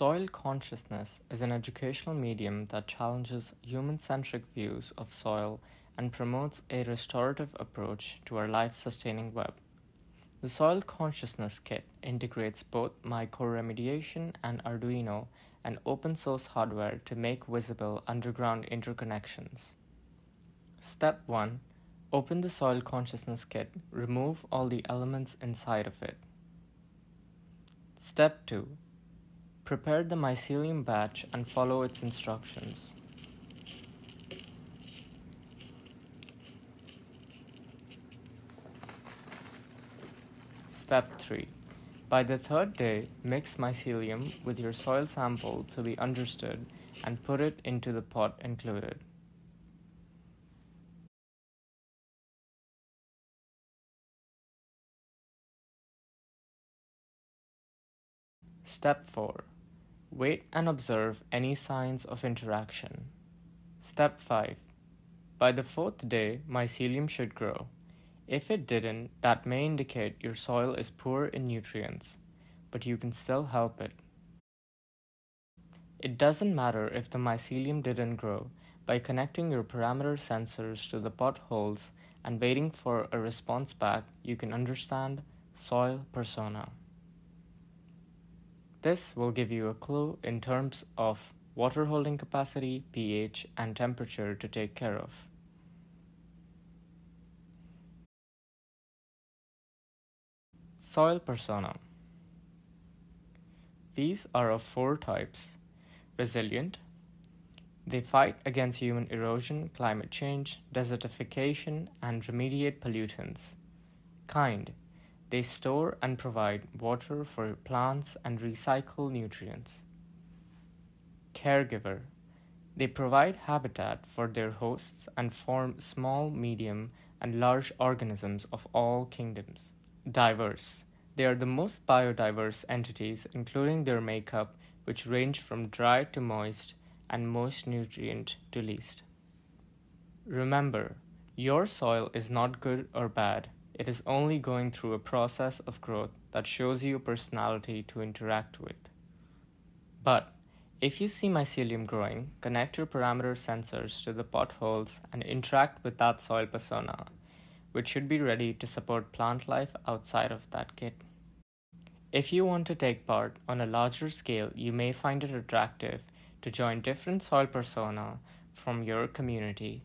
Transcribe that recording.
Soil consciousness is an educational medium that challenges human centric views of soil and promotes a restorative approach to our life sustaining web. The Soil Consciousness Kit integrates both mycoremediation and Arduino and open source hardware to make visible underground interconnections. Step 1 Open the Soil Consciousness Kit, remove all the elements inside of it. Step 2 Prepare the mycelium batch and follow its instructions. Step 3. By the third day, mix mycelium with your soil sample to be understood and put it into the pot included. Step 4. Wait and observe any signs of interaction. Step 5. By the fourth day, mycelium should grow. If it didn't, that may indicate your soil is poor in nutrients, but you can still help it. It doesn't matter if the mycelium didn't grow, by connecting your parameter sensors to the pot holes and waiting for a response back, you can understand soil persona. This will give you a clue in terms of water holding capacity, pH, and temperature to take care of. Soil persona. These are of four types resilient, they fight against human erosion, climate change, desertification, and remediate pollutants. Kind, they store and provide water for plants and recycle nutrients. Caregiver. They provide habitat for their hosts and form small, medium, and large organisms of all kingdoms. Diverse. They are the most biodiverse entities, including their makeup, which range from dry to moist and most nutrient to least. Remember, your soil is not good or bad it is only going through a process of growth that shows you a personality to interact with. But if you see mycelium growing, connect your parameter sensors to the potholes and interact with that soil persona, which should be ready to support plant life outside of that kit. If you want to take part on a larger scale, you may find it attractive to join different soil persona from your community